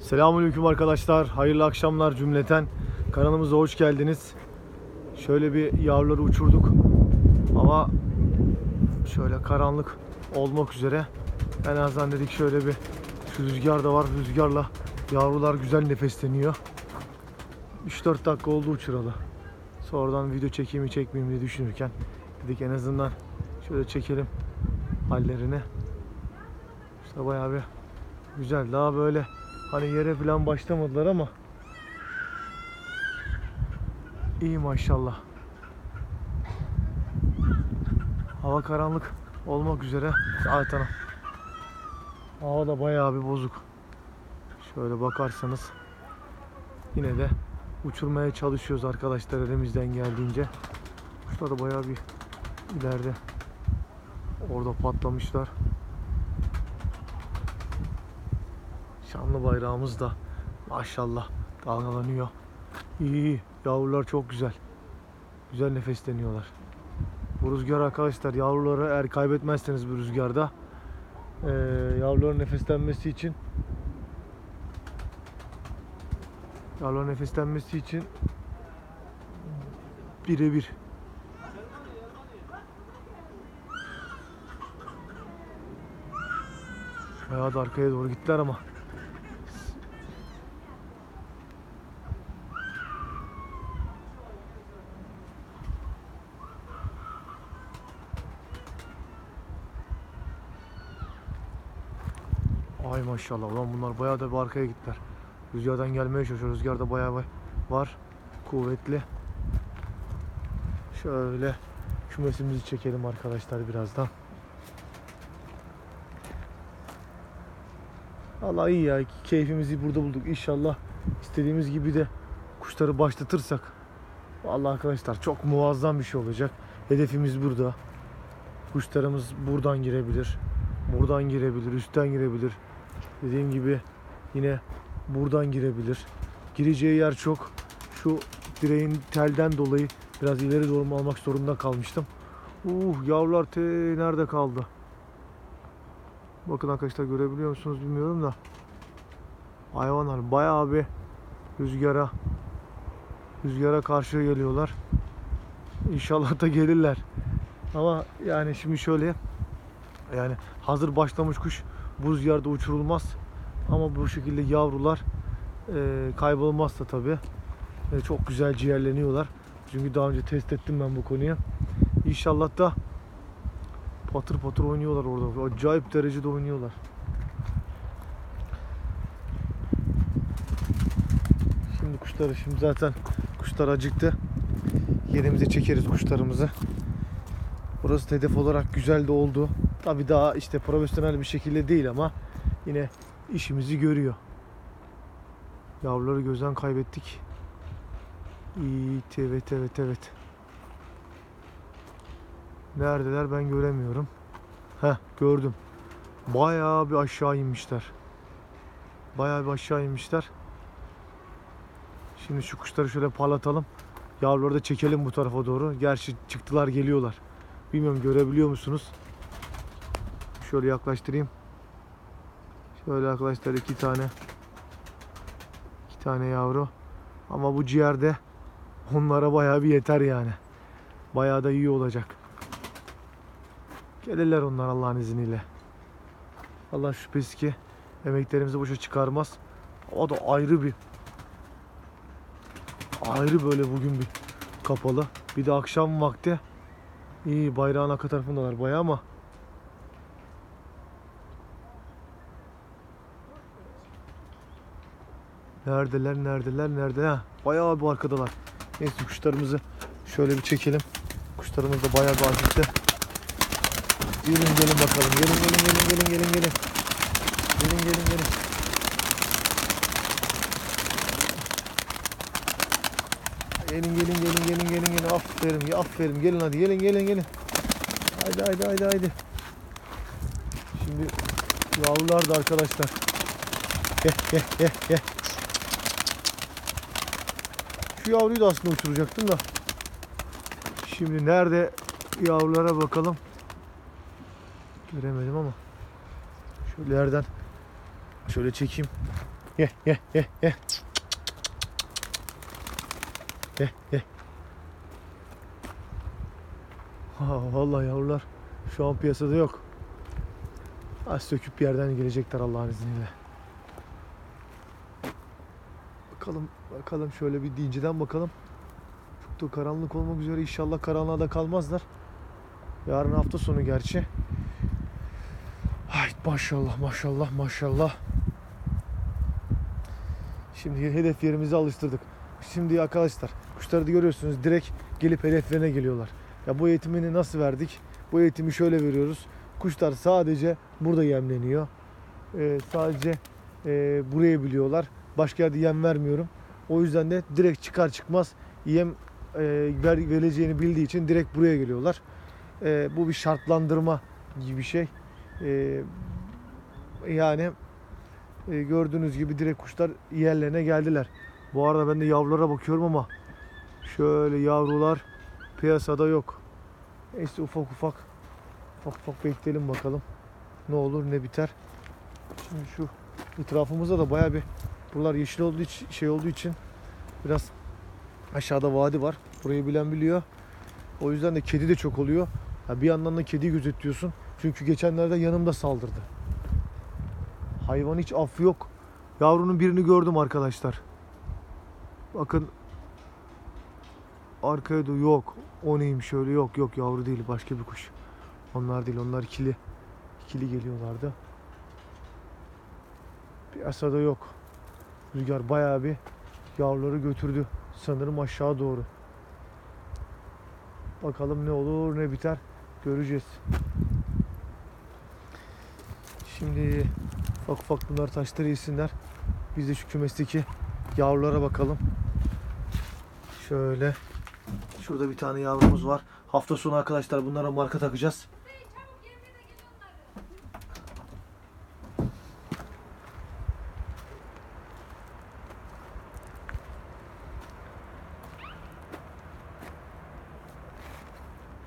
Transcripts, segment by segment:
Selamünaleyküm arkadaşlar. Hayırlı akşamlar cümleten. Kanalımıza hoş geldiniz. Şöyle bir yavruları uçurduk. Ama şöyle karanlık olmak üzere. En azından dedik şöyle bir şu rüzgar da var. Rüzgarla yavrular güzel nefesleniyor. 3-4 dakika oldu uçuralı. Sonradan video çekeyim mi çekmeyeyim diye düşünürken dedik en azından şöyle çekelim hallerini. İşte bayağı bir güzel. Daha böyle hani yere falan başlamadılar ama iyi maşallah. Hava karanlık olmak üzere zaten hava da bayağı bir bozuk. Şöyle bakarsanız yine de uçurmaya çalışıyoruz arkadaşlar elimizden geldiğince. Kuşlar da bayağı bir ileride orada patlamışlar. Şanlı bayrağımız da maşallah dalgalanıyor. İyi iyi. Yavrular çok güzel. Güzel nefesleniyorlar. Bu rüzgar arkadaşlar yavruları eğer kaybetmezseniz bu rüzgarda eee yavruların nefeslenmesi için yavruların nefeslenmesi için birebir. Bayağı da arkaya doğru gittiler ama Ay maşallah ulan bunlar bayağı da bir arkaya gittiler. Rüzgardan gelmeye çalışıyor. Rüzgar da bayağı var-. Kuvvetli. Şöyle kümesimizi çekelim arkadaşlar birazdan. Allah iyi ya. Keyfimizi burada bulduk. İnşallah istediğimiz gibi de kuşları başlatırsak. Vallahi arkadaşlar çok muazzam bir şey olacak. Hedefimiz burada. Kuşlarımız buradan girebilir. Buradan girebilir, üstten girebilir. Dediğim gibi yine buradan girebilir. Gireceği yer çok. Şu direğin telden dolayı biraz ileri doğru almak zorunda kalmıştım. Uh yavrular te nerede kaldı? Bakın arkadaşlar görebiliyor musunuz bilmiyorum da. Hayvanlar bayağı bir rüzgara rüzgara karşı geliyorlar. İnşallah da gelirler. Ama yani şimdi şöyle yani hazır başlamış kuş bu rüzgarda uçurulmaz. Ama bu şekilde yavrular e, kaybolmazsa tabi çok güzel ciğerleniyorlar. Çünkü daha önce test ettim ben bu konuyu. İnşallah da patır patır oynuyorlar orada. Acayip derecede oynuyorlar. Şimdi kuşları şimdi zaten kuşlar acıktı. Yerimize çekeriz kuşlarımızı. Burası hedef olarak güzel de oldu. Tabi daha işte profesyonel bir şekilde değil ama yine işimizi görüyor. Yavruları gözden kaybettik. İyi, evet evet evet. Neredeler ben göremiyorum. Heh gördüm. Bayağı bir aşağı inmişler. Bayağı bir aşağı inmişler. Şimdi şu kuşları şöyle parlatalım. Yavruları da çekelim bu tarafa doğru. Gerçi çıktılar geliyorlar. Bilmiyorum görebiliyor musunuz? Şöyle yaklaştırayım. Şöyle arkadaşlar iki tane iki tane yavru. Ama bu ciğerde onlara bayağı bir yeter yani. Bayağı da iyi olacak. Gelirler onlar Allah'ın izniyle. Allah şüphesiz ki emeklerimizi boşa çıkarmaz. O da ayrı bir ayrı böyle bugün bir kapalı. Bir de akşam vakti iyi bayrağın arka tarafındalar bayağı ama Neredeler, neredeler, nerede? Ha, bayağı bir arkadalar. Neyse kuşlarımızı şöyle bir çekelim. Kuşlarımız da bayağı bir acıktı. Gelin gelin bakalım. Gelin gelin gelin gelin gelin gelin. Gelin gelin gelin. Gelin gelin gelin gelin gelin gelin. Aferin aferin. Gelin hadi gelin gelin gelin. Haydi haydi haydi haydi. Şimdi yavrular da arkadaşlar. Gel gel gel gel. Şu yavruyu da aslında uçuracaktım da. Şimdi nerede yavrulara bakalım. Göremedim ama. Şöyle yerden şöyle çekeyim. Ye ye ye ye. Ye ye. Ha, vallahi yavrular şu an piyasada yok. Az söküp yerden gelecekler Allah'ın izniyle. Bakalım bakalım şöyle bir inceden bakalım. Çok da karanlık olmak üzere inşallah karanlığa da kalmazlar. Yarın hafta sonu gerçi. Ay maşallah maşallah maşallah. Şimdi hedef yerimizi alıştırdık. Şimdi arkadaşlar kuşları da görüyorsunuz direkt gelip hedeflerine geliyorlar. Ya bu eğitimini nasıl verdik? Bu eğitimi şöyle veriyoruz. Kuşlar sadece burada yemleniyor. Ee, sadece e, buraya biliyorlar. Başka yerde yem vermiyorum. O yüzden de direkt çıkar çıkmaz yem e, ver, verileceğini bildiği için direkt buraya geliyorlar. E, bu bir şartlandırma gibi bir şey. E, yani e, gördüğünüz gibi direkt kuşlar yerlerine geldiler. Bu arada ben de yavrulara bakıyorum ama şöyle yavrular piyasada yok. Neyse ufak ufak ufak ufak bekleyelim bakalım. Ne olur ne biter. Şimdi şu etrafımızda da baya bir buralar yeşil olduğu için, şey olduğu için biraz aşağıda vadi var. Burayı bilen biliyor. O yüzden de kedi de çok oluyor. Ha bir yandan da kediyi gözetliyorsun. Çünkü geçenlerde yanımda saldırdı. Hayvan hiç affı yok. Yavrunun birini gördüm arkadaşlar. Bakın arkaya da yok. O neymiş öyle yok yok yavru değil başka bir kuş. Onlar değil onlar ikili. İkili geliyorlardı. Piyasada yok. Rüzgar bayağı bir yavruları götürdü. Sanırım aşağı doğru. Bakalım ne olur ne biter göreceğiz. Şimdi ufak ufak bunlar taşları yesinler. Biz de şu kümesteki yavrulara bakalım. Şöyle. Şurada bir tane yavrumuz var. Hafta sonu arkadaşlar bunlara marka takacağız.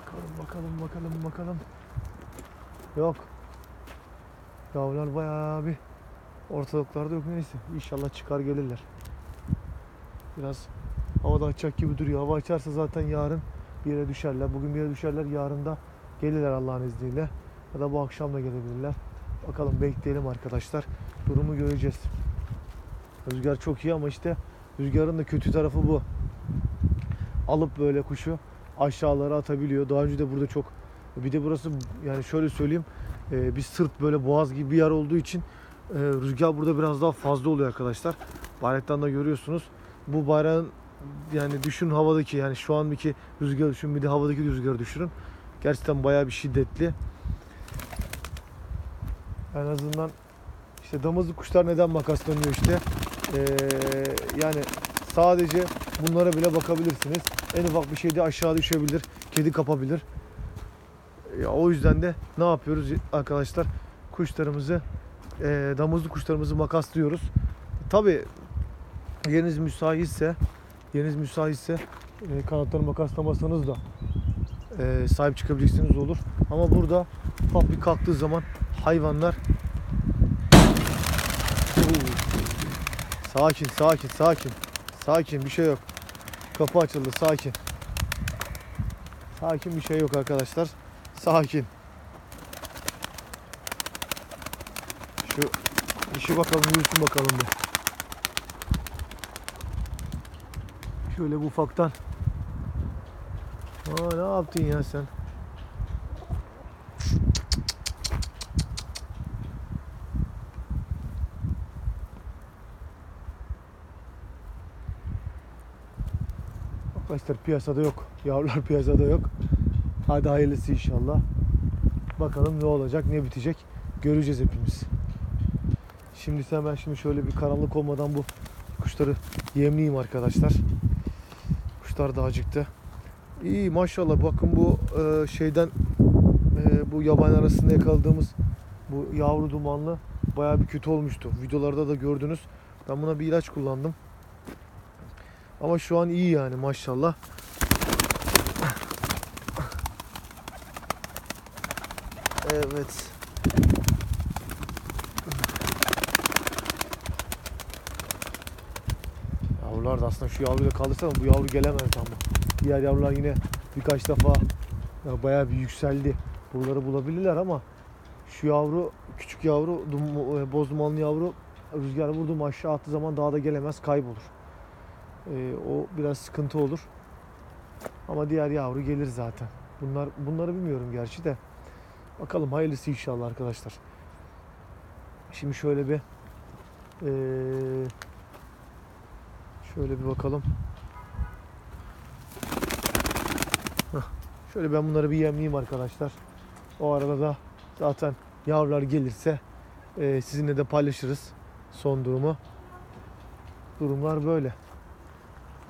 Bakalım bakalım bakalım bakalım. Yok. Yavrular bayağı bir ortalıklarda yok neyse. İnşallah çıkar gelirler. Biraz havada açacak gibi duruyor. Hava açarsa zaten yarın bir yere düşerler. Bugün bir yere düşerler. Yarın da gelirler Allah'ın izniyle. Ya da bu akşam da gelebilirler. Bakalım bekleyelim arkadaşlar. Durumu göreceğiz. Rüzgar çok iyi ama işte rüzgarın da kötü tarafı bu. Alıp böyle kuşu aşağılara atabiliyor. Daha önce de burada çok bir de burası yani şöyle söyleyeyim e, bir sırt böyle boğaz gibi bir yer olduğu için e, rüzgar burada biraz daha fazla oluyor arkadaşlar. Bayraktan da görüyorsunuz. Bu bayrağın yani düşün havadaki yani şu anki rüzgar düşün bir de havadaki rüzgarı düşünün. Gerçekten bayağı bir şiddetli. En azından işte damızlık kuşlar neden makaslanıyor işte. Ee, yani sadece bunlara bile bakabilirsiniz. En ufak bir şeyde aşağı düşebilir. Kedi kapabilir. Ya o yüzden de ne yapıyoruz arkadaşlar? Kuşlarımızı e, damızlı kuşlarımızı makaslıyoruz. Tabi yeriniz müsaitse yeriniz müsaitse e, kanatları makaslamasanız da e, sahip çıkabileceksiniz olur. Ama burada ufak bir kalktığı zaman hayvanlar sakin sakin sakin sakin bir şey yok. Kapı açıldı sakin. Sakin bir şey yok arkadaşlar. Sakin. Şu işi bakalım yürüsün bakalım bir. Şöyle bu ufaktan. Aa ne yaptın ya sen? Arkadaşlar piyasada yok. Yavrular piyasada yok. Hadi hayırlısı inşallah. Bakalım ne olacak, ne bitecek. Göreceğiz hepimiz. Şimdi sen ben şimdi şöyle bir karanlık olmadan bu kuşları yemleyeyim arkadaşlar. Kuşlar da acıktı. İyi maşallah bakın bu e, şeyden e, bu yaban arasında yakaladığımız bu yavru dumanlı bayağı bir kötü olmuştu. Videolarda da gördünüz. Ben buna bir ilaç kullandım. Ama şu an iyi yani maşallah. Evet. yavrular da aslında şu yavruyu da kaldırsam bu yavru gelemez ama. Diğer yavrular yine birkaç defa ya bayağı bir yükseldi. Buraları bulabilirler ama şu yavru küçük yavru dum, e, boz dumanlı yavru rüzgar vurdu mu aşağı attığı zaman daha da gelemez kaybolur. Ee, o biraz sıkıntı olur. Ama diğer yavru gelir zaten. Bunlar bunları bilmiyorum gerçi de. Bakalım hayırlısı inşallah arkadaşlar. Şimdi şöyle bir şöyle bir bakalım. Şöyle ben bunları bir yemleyeyim arkadaşlar. O arada da zaten yavrular gelirse sizinle de paylaşırız son durumu. Durumlar böyle.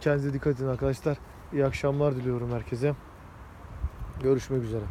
Kendinize dikkat edin arkadaşlar. İyi akşamlar diliyorum herkese. Görüşmek üzere.